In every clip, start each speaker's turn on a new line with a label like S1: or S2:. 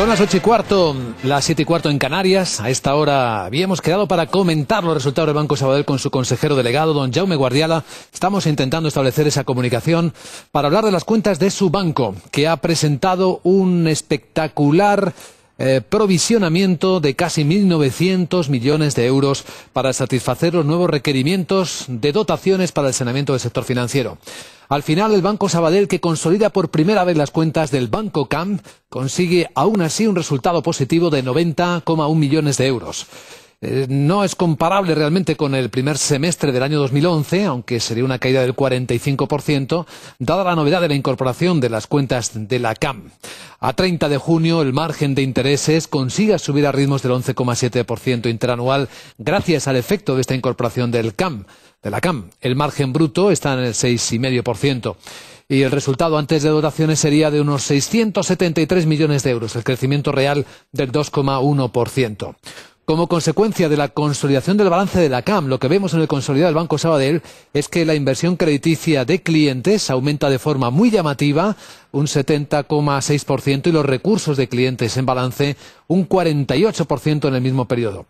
S1: Son las ocho y cuarto, las siete y cuarto en Canarias. A esta hora habíamos quedado para comentar los resultados del Banco Sabadell con su consejero delegado, don Jaume Guardiala. Estamos intentando establecer esa comunicación para hablar de las cuentas de su banco, que ha presentado un espectacular eh, provisionamiento de casi 1.900 millones de euros para satisfacer los nuevos requerimientos de dotaciones para el saneamiento del sector financiero. Al final, el Banco Sabadell, que consolida por primera vez las cuentas del Banco CAM, consigue aún así un resultado positivo de 90,1 millones de euros. Eh, no es comparable realmente con el primer semestre del año 2011, aunque sería una caída del 45%, dada la novedad de la incorporación de las cuentas de la CAM. A 30 de junio, el margen de intereses consigue subir a ritmos del 11,7% interanual gracias al efecto de esta incorporación del CAM, de la CAM. El margen bruto está en el 6,5% y el resultado antes de dotaciones sería de unos 673 millones de euros, el crecimiento real del 2,1%. Como consecuencia de la consolidación del balance de la CAM, lo que vemos en el consolidado del Banco Sabadell es que la inversión crediticia de clientes aumenta de forma muy llamativa, un 70,6%, y los recursos de clientes en balance un 48% en el mismo periodo.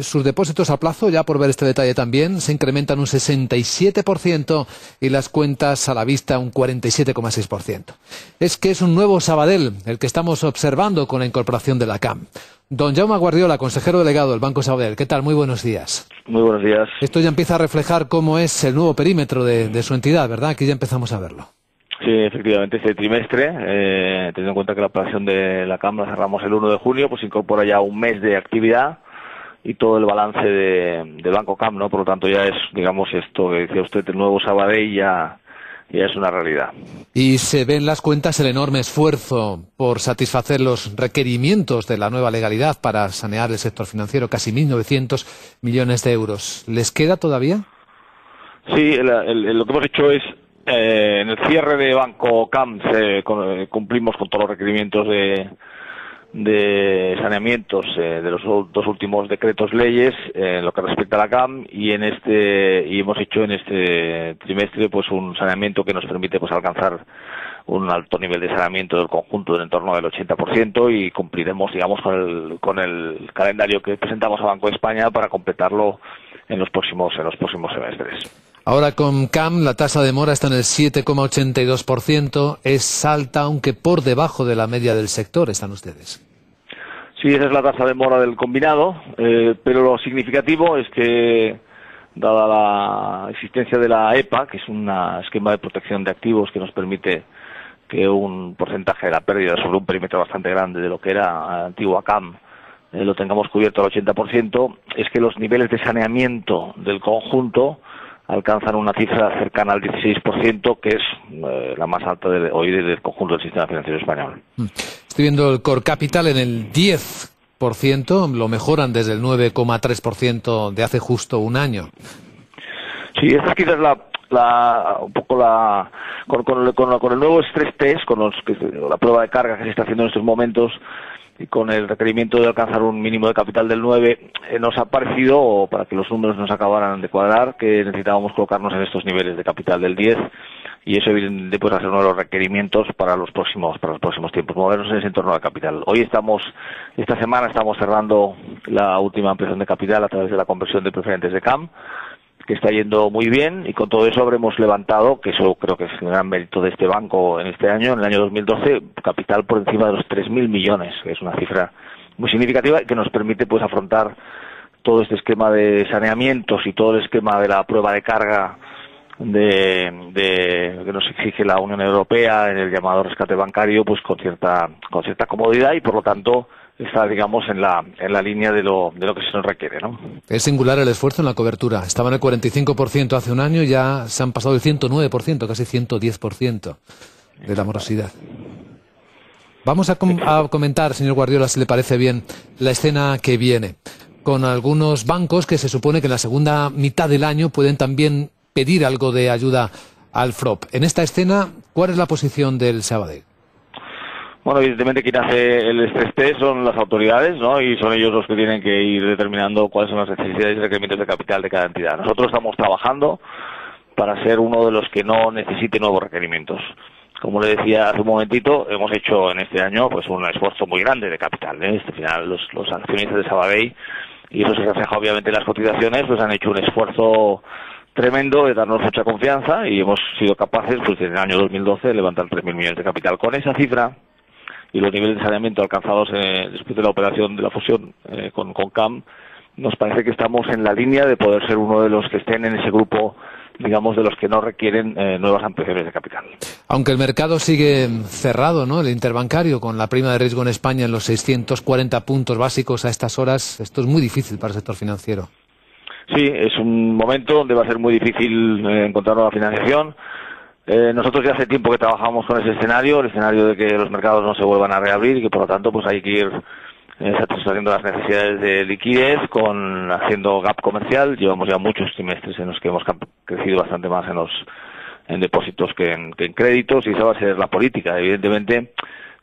S1: Sus depósitos a plazo, ya por ver este detalle también, se incrementan un 67% y las cuentas a la vista un 47,6%. Es que es un nuevo Sabadell el que estamos observando con la incorporación de la CAM. Don Jaume Guardiola, consejero delegado del Banco Sabadell. ¿Qué tal? Muy buenos días.
S2: Muy buenos días.
S1: Esto ya empieza a reflejar cómo es el nuevo perímetro de, su entidad, ¿verdad? Aquí ya empezamos a verlo.
S2: Sí, efectivamente, este trimestre, eh, teniendo en cuenta que la operación de la Cámara cerramos el 1 de junio, pues incorpora ya un mes de actividad y todo el balance de, del Banco CAM, ¿no? Por lo tanto, ya es, digamos, esto que decía usted, el nuevo Sabadell ya ya es una realidad.
S1: Y se ve en las cuentas el enorme esfuerzo por satisfacer los requerimientos de la nueva legalidad para sanear el sector financiero, casi 1.900 millones de euros. ¿Les queda todavía?
S2: Sí, lo que hemos hecho es, eh, en el cierre de Banco CAM cumplimos con todos los requerimientos de, de saneamientos eh, de los dos últimos decretos leyes en lo que respecta a la CAM y en este y hemos hecho en este trimestre pues un saneamiento que nos permite pues alcanzar un alto nivel de saneamiento del conjunto del entorno del 80% y cumpliremos digamos con el, con el calendario que presentamos a Banco de España para completarlo en los próximos en los próximos semestres.
S1: Ahora con CAM la tasa de mora está en el 7,82%, es alta aunque por debajo de la media del sector están ustedes.
S2: Sí, esa es la tasa de mora del combinado, eh, pero lo significativo es que, dada la existencia de la EPA, que es un esquema de protección de activos que nos permite que un porcentaje de la pérdida sobre un perímetro bastante grande de lo que era antigua CAM eh, lo tengamos cubierto al 80%, es que los niveles de saneamiento del conjunto alcanzan una cifra cercana al 16%, que es eh, la más alta de, hoy del conjunto del sistema financiero español.
S1: Mm. Estoy viendo el core capital en el 10%, lo mejoran desde el 9,3% de hace justo un año.
S2: Sí, esa es quizás la, la, un poco la con, con, con, el nuevo stress test, con los, la prueba de carga que se está haciendo en estos momentos, y con el requerimiento de alcanzar un mínimo de capital del 9, eh, nos ha parecido, para que los números nos acabaran de cuadrar, que necesitábamos colocarnos en estos niveles de capital del 10 y eso evidentemente puede ser uno de los requerimientos para los próximos para los próximos tiempos movernos en ese entorno de capital. Hoy estamos esta semana estamos cerrando la última ampliación de capital a través de la conversión de preferentes de CAM que está yendo muy bien y con todo eso habremos levantado, que eso creo que es el gran mérito de este banco en este año, en el año 2012, capital por encima de los 3.000 millones, que es una cifra muy significativa y que nos permite pues afrontar todo este esquema de saneamientos y todo el esquema de la prueba de carga de, de, que nos exige la Unión Europea en el llamado rescate bancario pues con cierta con cierta comodidad y por lo tanto está, digamos, en la, en la línea de lo, de lo que se nos requiere. ¿no?
S1: Es singular el esfuerzo en la cobertura. Estaba en el 45% hace un año ya se han pasado el 109%, casi 110% de la morosidad. Vamos a, a comentar, señor Guardiola, si le parece bien, la escena que viene, con algunos bancos que se supone que en la segunda mitad del año pueden también pedir algo de ayuda al FROP. En esta escena, ¿cuál es la posición del Sabadell?
S2: Bueno, evidentemente quien hace el estrés son las autoridades, ¿no? Y son ellos los que tienen que ir determinando cuáles son las necesidades y requerimientos de capital de cada entidad. Nosotros estamos trabajando para ser uno de los que no necesite nuevos requerimientos. como le decía hace un momentito, hemos hecho en este año pues un esfuerzo muy grande de capital. ¿eh? Este final los, los accionistas de Sabadell y eso se refleja obviamente en las cotizaciones, pues han hecho un esfuerzo tremendo de darnos mucha confianza y hemos sido capaces, pues en el año 2012, de levantar 3.000 millones de capital. Con esa cifra y los niveles de saneamiento alcanzados eh, después de la operación de la fusión eh, con, con CAM, nos parece que estamos en la línea de poder ser uno de los que estén en ese grupo digamos, de los que no requieren eh, nuevas ampliaciones de capital.
S1: Aunque el mercado sigue cerrado, ¿no? El interbancario, con la prima de riesgo en España en los 640 puntos básicos a estas horas, esto es muy difícil para el sector financiero.
S2: Sí, es un momento donde va a ser muy difícil encontrar nueva financiación. Eh, nosotros ya hace tiempo que trabajamos con ese escenario, el escenario de que los mercados no se vuelvan a reabrir y que por lo tanto pues hay que ir eh, satisfaciendo las necesidades de liquidez con haciendo gap comercial. Llevamos ya muchos trimestres en los que hemos crecido bastante más en los en depósitos que en, que en créditos y esa va a ser la política. Evidentemente,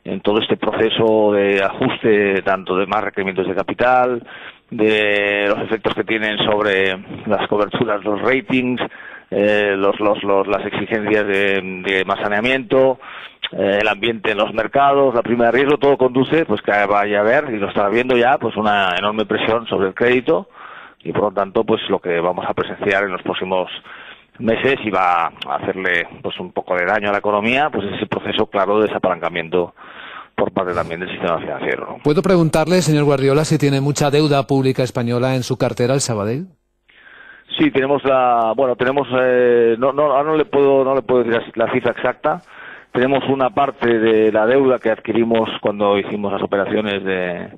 S2: en todo este proceso de ajuste tanto de más requerimientos de capital, de los efectos que tienen sobre las coberturas, los ratings, eh, los, los, los, las exigencias de, de más saneamiento, eh, el ambiente en los mercados, la prima de riesgo, todo conduce pues que vaya a haber, y lo está viendo ya, pues una enorme presión sobre el crédito y por lo tanto pues lo que vamos a presenciar en los próximos meses y va a hacerle pues un poco de daño a la economía, pues ese proceso claro de desapalancamiento por parte también del sistema financiero.
S1: ¿Puedo preguntarle, señor Guardiola, si tiene mucha deuda pública española en su cartera el Sabadell?
S2: Sí, tenemos la, bueno, tenemos, eh, no, no, ahora no le puedo, no le puedo decir la cifra exacta. Tenemos una parte de la deuda que adquirimos cuando hicimos las operaciones de,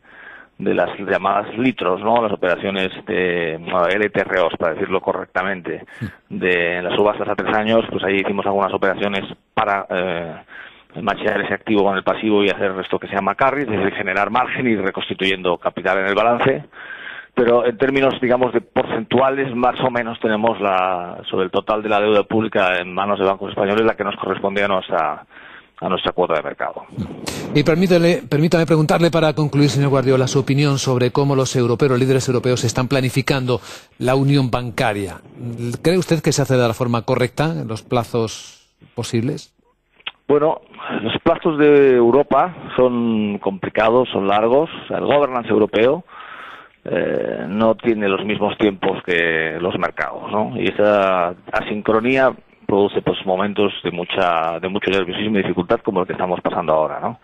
S2: de las llamadas litros, ¿no? Las operaciones de LTROs, para decirlo correctamente, de las subastas a tres años, pues ahí hicimos algunas operaciones para eh, machear ese activo con el pasivo y hacer esto que se llama carry, es decir, generar margen y reconstituyendo capital en el balance pero en términos, digamos, de porcentuales, más o menos tenemos la, sobre el total de la deuda pública en manos de bancos españoles la que nos corresponde a nuestra, a nuestra cuota de mercado.
S1: Y permítame, permítame preguntarle para concluir, señor Guardiola, su opinión sobre cómo los europeos, los líderes europeos, están planificando la unión bancaria. ¿Cree usted que se hace de la forma correcta en los plazos posibles?
S2: Bueno, los plazos de Europa son complicados, son largos. El governance europeo eh, no tiene los mismos tiempos que los mercados, ¿no? Y esa asincronía produce pues momentos de mucha de mucho nerviosismo y dificultad como el que estamos pasando ahora, ¿no?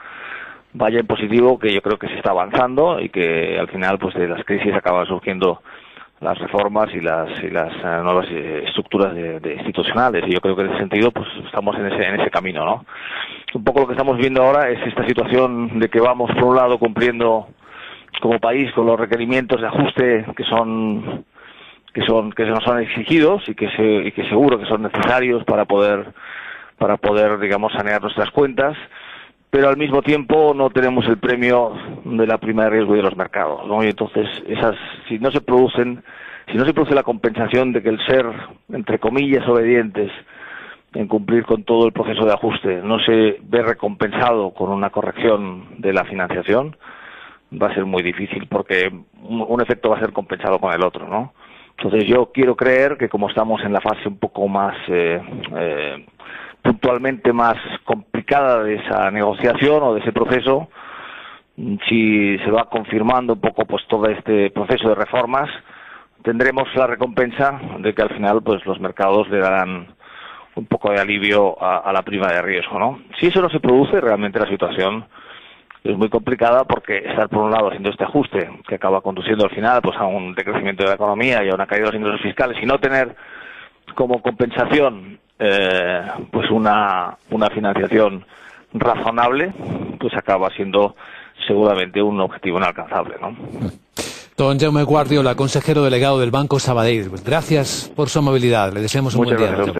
S2: Vaya en positivo que yo creo que se está avanzando y que al final pues de las crisis acaban surgiendo las reformas y las y las eh, nuevas eh, estructuras de, institucionales y yo creo que en ese sentido pues estamos en ese en ese camino, ¿no? Un poco lo que estamos viendo ahora es esta situación de que vamos por un lado cumpliendo como país con los requerimientos de ajuste que son que son que nos han exigidos y que se, y que seguro que son necesarios para poder para poder digamos sanear nuestras cuentas pero al mismo tiempo no tenemos el premio de la prima de riesgo de los mercados ¿no? y entonces esas si no se producen si no se produce la compensación de que el ser entre comillas obedientes en cumplir con todo el proceso de ajuste no se ve recompensado con una corrección de la financiación va a ser muy difícil porque un, efecto va a ser compensado con el otro, ¿no? Entonces yo quiero creer que como estamos en la fase un poco más eh, eh, puntualmente más complicada de esa negociación o de ese proceso, si se va confirmando un poco pues todo este proceso de reformas, tendremos la recompensa de que al final pues los mercados le darán un poco de alivio a, a la prima de riesgo, ¿no? Si eso no se produce, realmente la situación es muy complicada porque estar por un lado haciendo este ajuste que acaba conduciendo al final pues a un decrecimiento de la economía y a una caída de los ingresos fiscales y no tener como compensación eh, pues una, una financiación razonable pues acaba siendo seguramente un objetivo inalcanzable ¿no?
S1: Don Jaume Guardiola, consejero delegado del Banco Sabadell. Gracias por su amabilidad. Le deseamos un buen día.